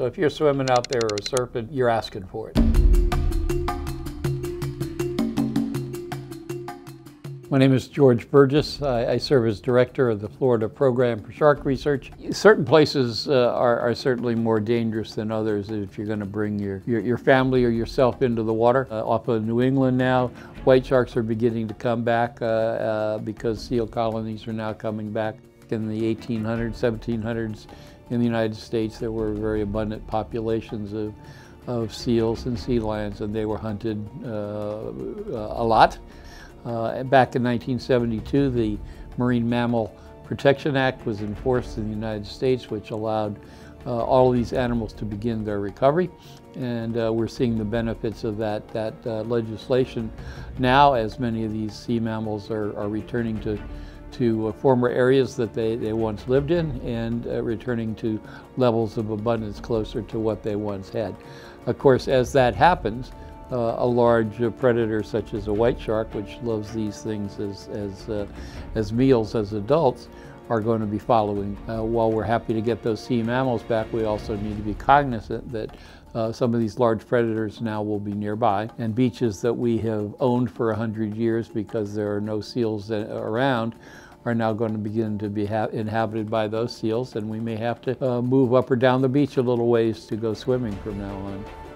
So if you're swimming out there or surfing, you're asking for it. My name is George Burgess. I, I, serve as director of the Florida Program for Shark Research. Certain places uh, are, are, certainly more dangerous than others if you're going to bring your, your, your, family or yourself into the water. Uh, off of New England now, white sharks are beginning to come back uh, uh because seal colonies are now coming back. In the 1800s, 1700s in the United States, there were very abundant populations of, of seals and sea lions, and they were hunted uh, a lot. Uh, back in 1972, the Marine Mammal Protection Act was enforced in the United States, which allowed uh, all of these animals to begin their recovery. And uh, we're seeing the benefits of that, that uh, legislation now as many of these sea mammals are, are returning to, to uh, former areas that they, they once lived in and uh, returning to levels of abundance closer to what they once had. Of course, as that happens, uh, a large uh, predator such as a white shark, which loves these things as, as, uh, as meals as adults, are going to be following. Uh, while we're happy to get those sea mammals back, we also need to be cognizant that uh, some of these large predators now will be nearby. And beaches that we have owned for 100 years because there are no seals around are now going to begin to be inhabited by those seals and we may have to uh, move up or down the beach a little ways to go swimming from now on.